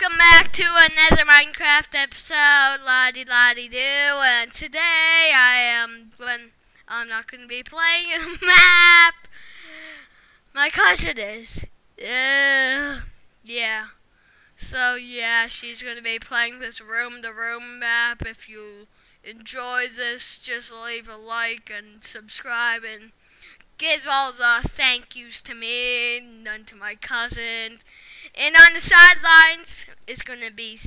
welcome back to another Minecraft episode, Lottie Lottie Do, and today I am when I'm not going to be playing a map. My cousin is. Uh, yeah. So yeah, she's going to be playing this room to room map. If you enjoy this, just leave a like and subscribe and give all the thank yous to me and to my cousins. And on the sidelines is going to be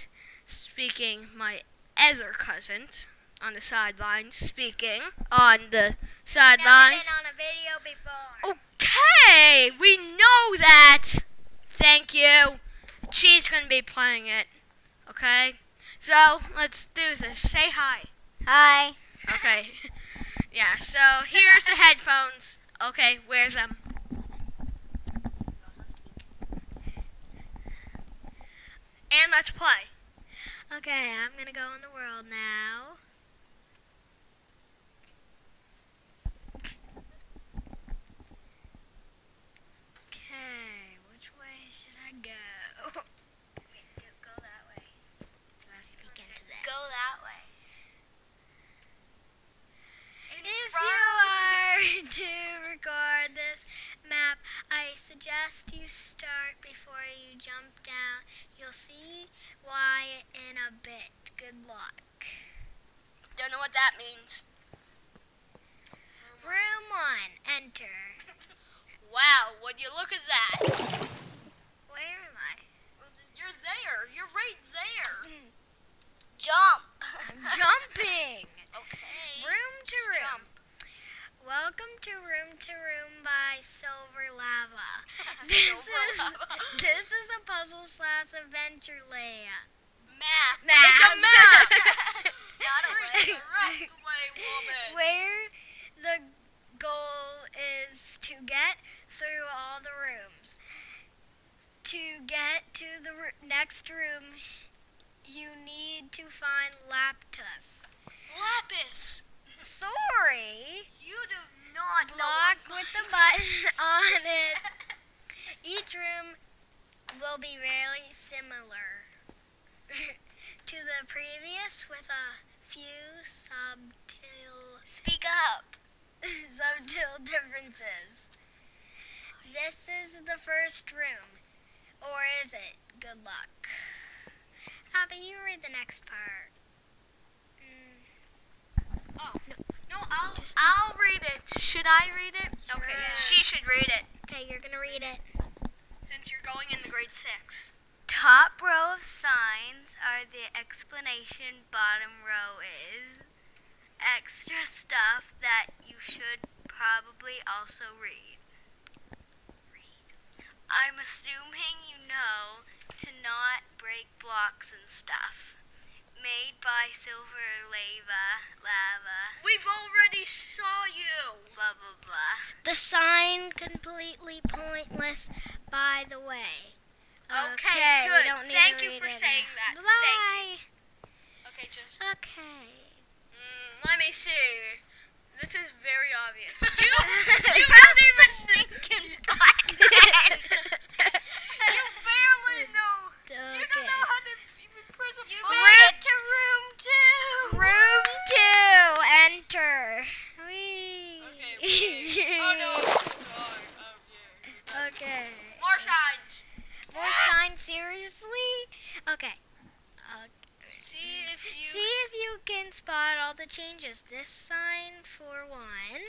speaking my other cousins on the sidelines speaking on the sidelines. Been on a video before. Okay, we know that. Thank you. She's going to be playing it. Okay? So, let's do this. Say hi. Hi. Okay. yeah, so here's the headphones. Okay, where's them? And let's play. Okay, I'm gonna go in the world now. Okay, which way should I go? Wait, go that way. Do I speak into this? Go that way. If you are to record this map, I suggest you start before you jump down. You'll see why in a bit. Good luck. Don't know what that means. Room 1, enter. Wow, would you look at that? Where am I? You're there. You're right there. Jump! I'm jumping! Okay. Room to Just room. jump. Welcome to Room to Room by Silver Lava. This Silver is lava. this is a puzzle slash adventure layout. Map. Map. It's a map. Not a Correct way, woman. Where the goal is to get through all the rooms. To get to the r- next room, you need to find Laptus. Lapis. Sorry. You do not Block with the button on it. Each room will be very similar to the previous with a few subtle speak up subtle differences. This is the first room. Or is it? Good luck. Abby, you read the next part. Mm, Oh no, No, I'll Just- I'll read it. Should I read it? Sure. Okay, Yeah. she should read it Okay, you're gonna read it. since you're going in the grade six. Top row of signs are the explanation, bottom row is extra stuff that you should probably also read. Read. I'm assuming know to not break blocks and stuff. Made by Silver Lava, Lava, We've already saw you. blah blah blah. The sign completely pointless, by the way. Okay, we good. Thank you for saying now. that. Bye. Okay, just Okay. mm, let me see. This is very obvious. You you don't even thinking you barely know. You don't know how to even press a button. made it to room two. Room two. Enter. Whee. Okay. wait. oh no. Oh, oh, yeah. okay. More signs. More signs. Seriously? Okay. Uh, See if you. See if you can spot all the changes. This sign for one.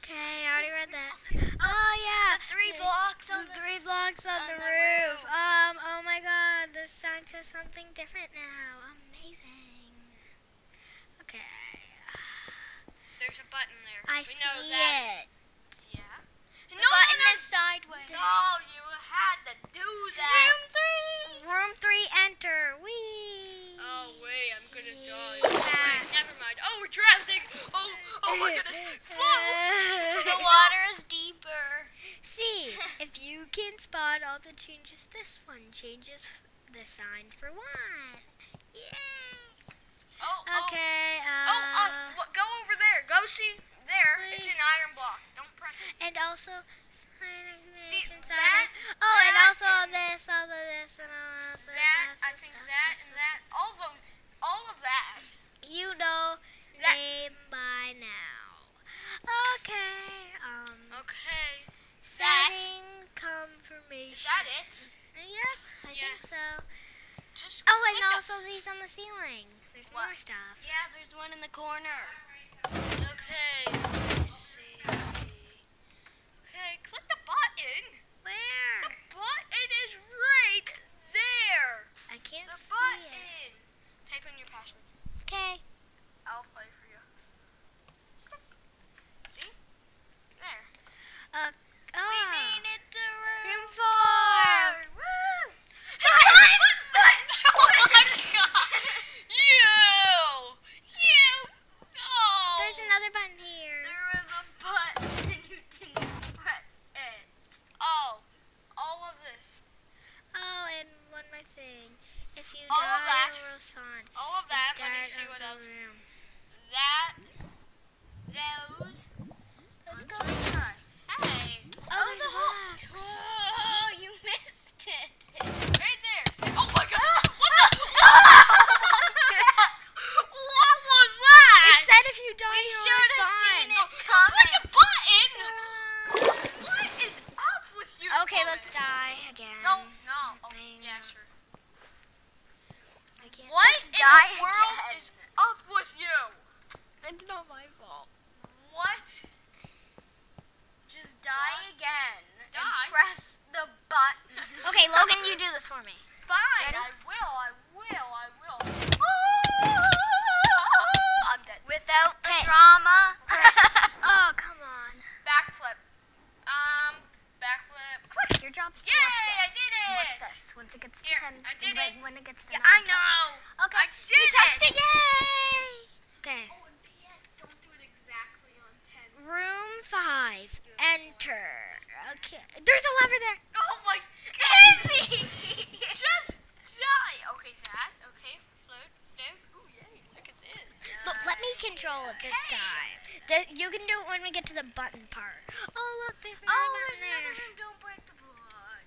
Okay, I already read that. Oh yeah, The three the- blocks on the three blocks on, on the, the roof. roof. Um, oh my God, this sign says something different now. Amazing. Okay, There's a button there. I we know see The water is deeper. See, if you can spot all the changes, this one changes the sign for one. Yay! Oh, okay. Oh, oh uh, oh, oh go over there. Go see there. Wait. It's an iron block. Don't press it. And also sign see, that, Oh, that, and also and this, all of this, and all this. That, this, I think this, that, this, and that. All of, all of that. You know, that. name by now. Okay. Um. Okay. Setting confirmation. Is that it? Yeah, I Yeah. think so. Just Oh, and the- also these on the ceiling. There's What? more stuff. Yeah, there's one in the corner. Okay. See. Okay, click the button. Where? The button is right there. I can't The see button. it. Type in your password. Okay. I'll play for you. See? There. Uh. We Oh. made it to room, Room four. Woo! oh my god! You! You! Oh! There's another button here. There was a button and you didn't press it. Oh, all of this. Oh, and one more thing. If you All of die, that. it will spawn. All of that. It's Let me start see of what the else. room. That. Those. Let's on go. screenshot. Hey! Oh, there's the a whole- box. Oh, you missed it. Right there. See? Oh my god! What the? what was that? It said if you die, We you will should have spawn. seen No, it click the button! What is up with you? Okay, let's die again. No, no. Oh, I yeah, know. sure. I can't. What Let's in die the world again. is up with you? It's not my fault. What? Just die again Die? and press the button. Okay, Logan, you do this for me. Fine, Ready? I will, I will, I will. I'm dead. Without the Okay. drama. Oh, come on. Backflip. Um, backflip. Click your drops. Yay, Watch I this. did it. Watch this. Once it gets to 10. I did when, it. When it gets to Yeah, 9. I know. Okay. I did you touched it. it. Yay! Okay. Oh, and PS, don't do it exactly on 10. Room 5. Enter. Okay. There's a lever there. Oh my Izzy! Just die. Okay, that. Okay, float, float. Ooh, yay, look at this. Look, let me control it this time. The, you can do it when we get to the button part. Oh, look, oh, there's another Oh, there's there. another room. Don't break the block.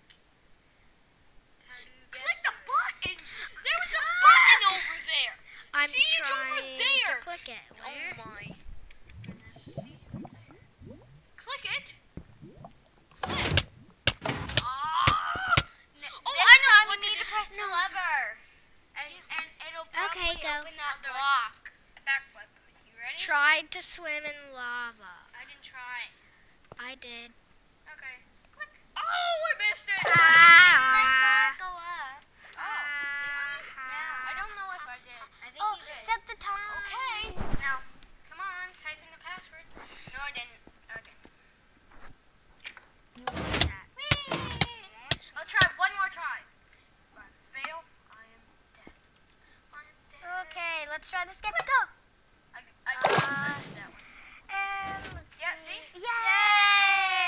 How do you get Click the button. There was a ah! button over there. I'm See, it's over trying there. to click it. Oh Where? Oh my goodness. See over there. Click it. Click. Ah! N- Oh, this I know time what you to need to do. press the lever. And, and it'll probably Okay, go. open that I'll block. Backflip. You ready? Tried to swim in lava. I didn't try. I did. Okay. Click. Oh, I missed it. I saw it go up. Oh, ah. did I? I don't know if I did. I think Oh, you did. set the time. Okay. Now, come on, type in the password. No, I didn't. No, I didn't. You want that. Whee! I'll try one more time. If I fail, I am death. I am death. Okay, let's try this again. Go. I, I Uh, did that one. And let's Yeah, see. see? Yay!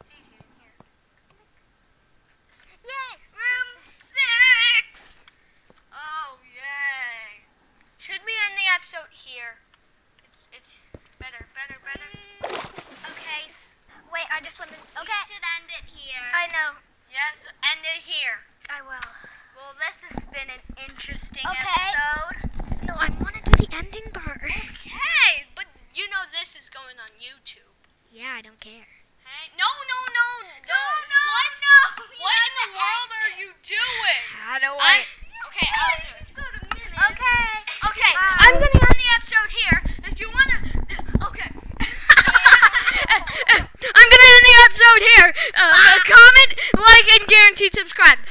It's easier in here. Yay! Room six. Oh yay! Should we end the episode here? It's it's better, better, better. Okay. s- Wait, I just want to. We Okay. should end it here. I know. Yeah, end it here. I will. well, this has been an interesting Okay. episode. No, I want to do the ending part. Okay, but you know this is going on YouTube. yeah, I don't care. Hey, no, no, no, no, no, What? no. What in the world are you doing? How do I okay, I'll do it. Go to minutes. Okay. Okay, Bye. I'm gonna end the episode here. If you wanna, okay. I'm gonna end the episode here. Uh, comment, like, guaranteed subscribe.